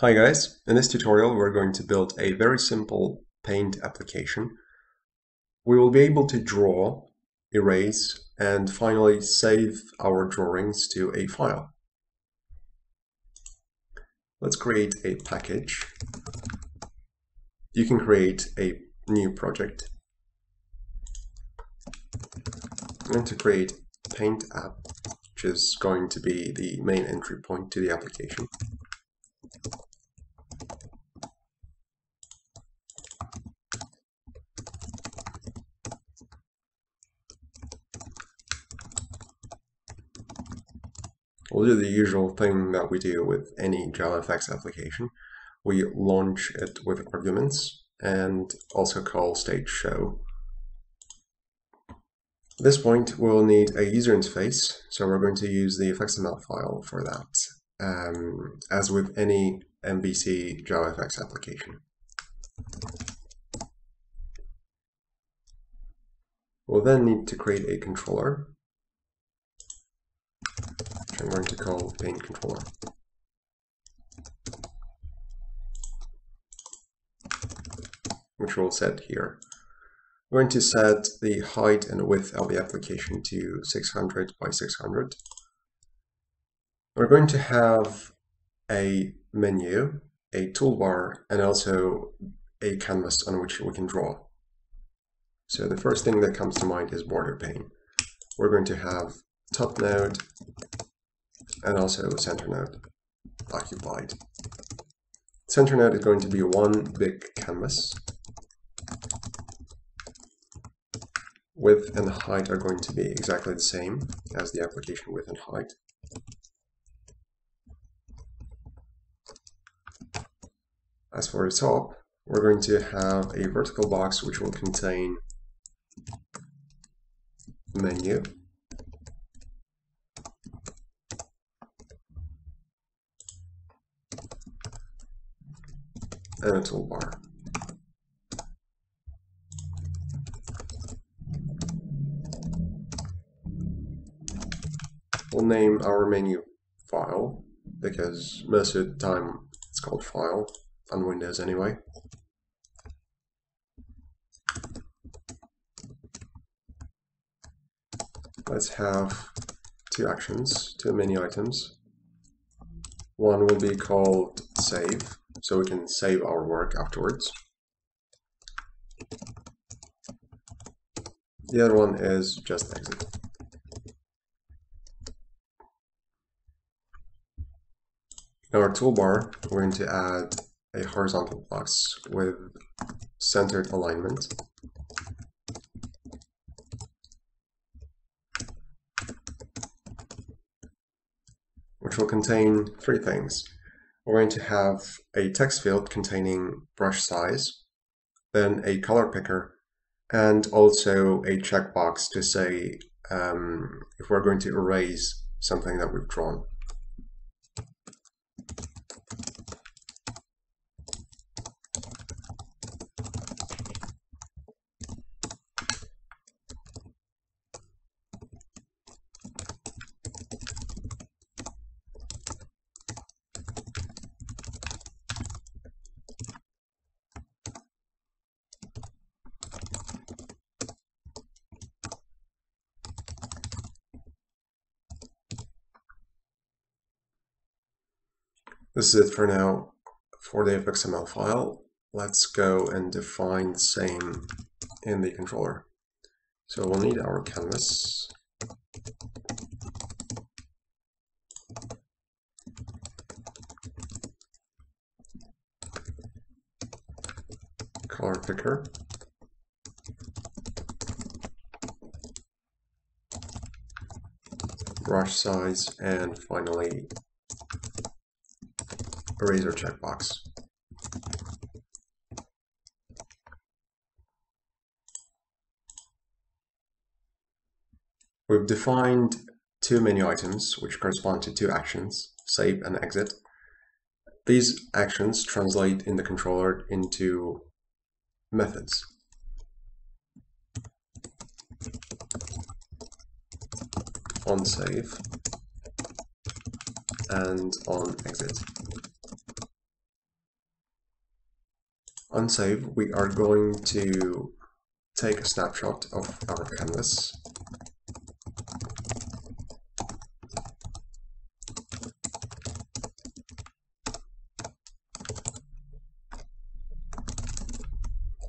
Hi guys, in this tutorial we're going to build a very simple paint application. We will be able to draw, erase, and finally save our drawings to a file. Let's create a package. You can create a new project. Going to create paint app, which is going to be the main entry point to the application. We'll do the usual thing that we do with any JavaFX application. We launch it with arguments and also call stage show. At this point, we'll need a user interface, so we're going to use the fxml file for that, um, as with any MVC JavaFX application. We'll then need to create a controller I'm going to call paint controller. Which we'll set here. I'm going to set the height and width of the application to 600 by 600. We're going to have a menu, a toolbar, and also a canvas on which we can draw. So the first thing that comes to mind is border pane. We're going to have top node, and also center node occupied. Center node is going to be one big canvas. Width and height are going to be exactly the same as the application width and height. As for the top, we're going to have a vertical box which will contain menu and a toolbar. We'll name our menu file because most of the time it's called file on Windows anyway. Let's have two actions, two menu items. One will be called save so we can save our work afterwards. The other one is just exit. In our toolbar, we're going to add a horizontal box with centered alignment. which will contain three things we're going to have a text field containing brush size, then a color picker, and also a checkbox to say um, if we're going to erase something that we've drawn. This is it for now for the fxml file. Let's go and define the same in the controller. So we'll need our canvas. Color picker. brush size, and finally eraser checkbox. We've defined two menu items which correspond to two actions, save and exit. These actions translate in the controller into methods. on save and on exit. On save, we are going to take a snapshot of our canvas.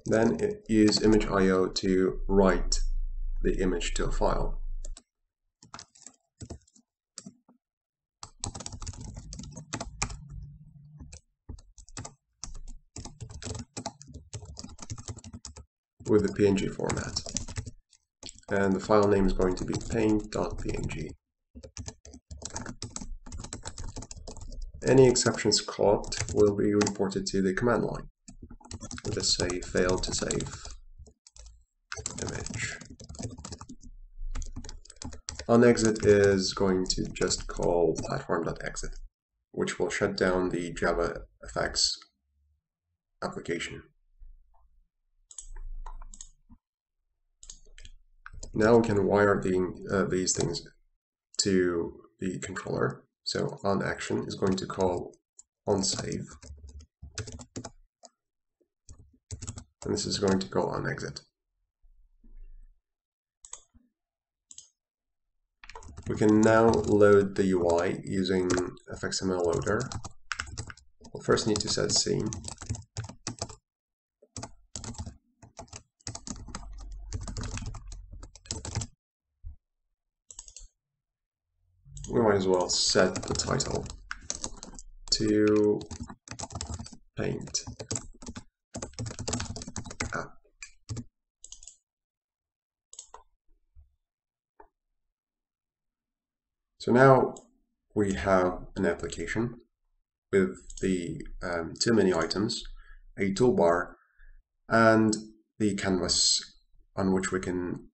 Then use image.io to write the image to a file. With the PNG format. And the file name is going to be paint.png. Any exceptions caught will be reported to the command line. We'll just say fail to save image. On exit is going to just call platform.exit, which will shut down the JavaFX application. Now we can wire the, uh, these things to the controller. So on action is going to call on save. And this is going to call on exit. We can now load the UI using FXML loader. We'll first need to set scene. We might as well set the title to paint app. So now we have an application with the um, two menu items, a toolbar, and the canvas on which we can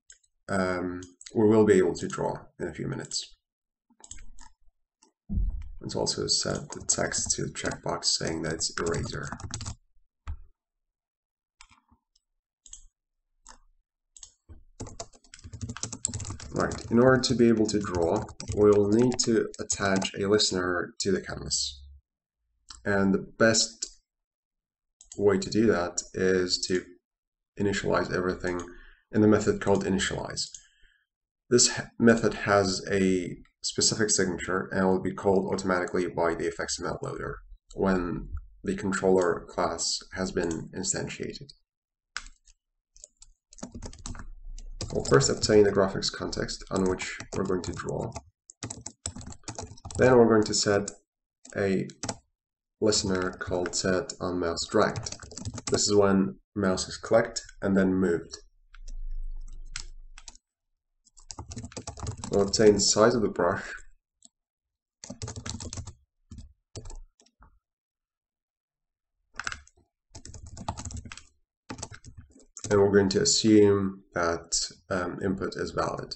um, we will be able to draw in a few minutes. Let's also set the text to checkbox saying that it's eraser. Right, in order to be able to draw, we'll need to attach a listener to the canvas. And the best way to do that is to initialize everything in the method called initialize. This method has a specific signature and will be called automatically by the FXML loader when the controller class has been instantiated. We'll first obtain the graphics context on which we're going to draw. Then we're going to set a listener called set on mouse dragged. This is when mouse is clicked and then moved. Obtain the size of the brush. And we're going to assume that um, input is valid.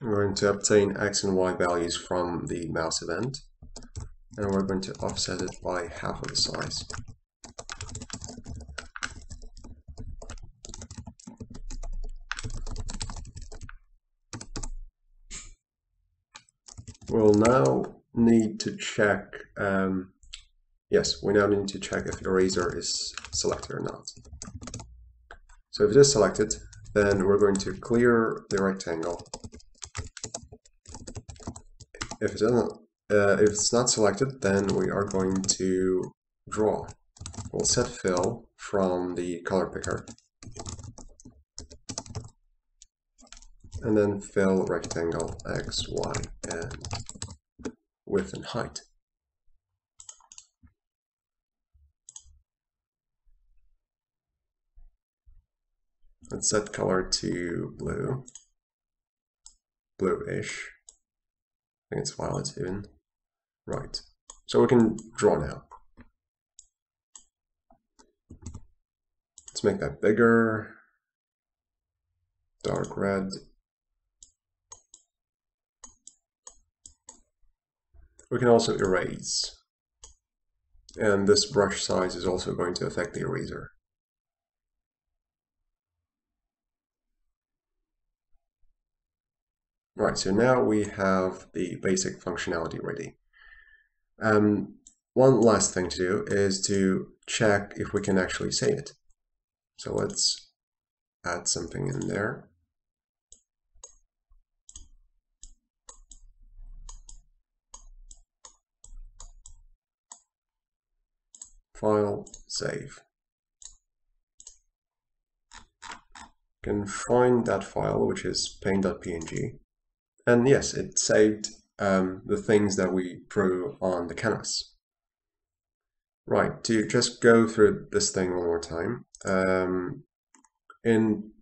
We're going to obtain x and y values from the mouse event and we're going to offset it by half of the size. We'll now need to check, um, yes, we now need to check if eraser is selected or not. So if it is selected, then we're going to clear the rectangle. If it isn't uh, if it's not selected, then we are going to draw. We'll set fill from the color picker. And then fill rectangle X, Y, and width and height. Let's set color to blue, bluish. I think it's violet even. Right, so we can draw now. Let's make that bigger. Dark red. We can also erase. And this brush size is also going to affect the eraser. Right, so now we have the basic functionality ready. Um, one last thing to do is to check if we can actually save it. So let's add something in there. File, save. Can find that file, which is paint.png. And yes, it saved um, the things that we drew on the canvas. Right, to just go through this thing one more time. Um, in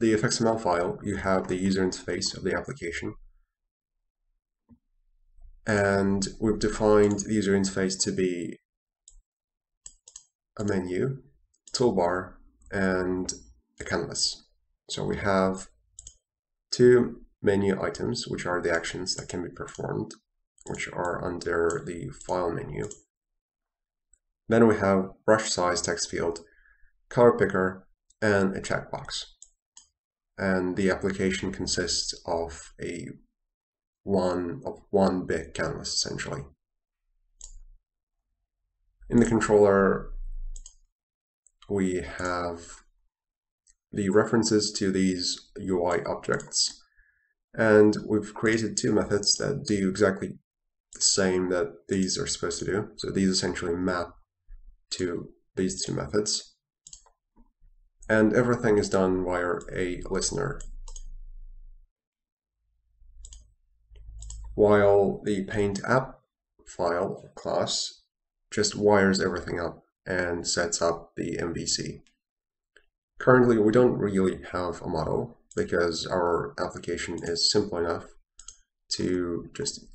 the FXML file, you have the user interface of the application. And we've defined the user interface to be a menu, toolbar, and a canvas. So we have two menu items, which are the actions that can be performed, which are under the File menu. Then we have brush size text field, color picker, and a checkbox. And the application consists of a one of one big canvas essentially. In the controller, we have the references to these UI objects and we've created two methods that do exactly the same that these are supposed to do. So these essentially map to these two methods. And everything is done via a listener. While the paint app file class just wires everything up and sets up the MVC. Currently, we don't really have a model, because our application is simple enough to just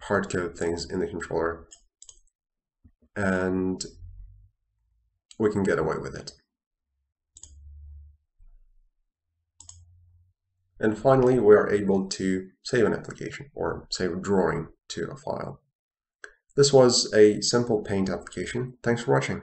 hard code things in the controller and we can get away with it. And finally, we are able to save an application or save a drawing to a file. This was a simple paint application. Thanks for watching.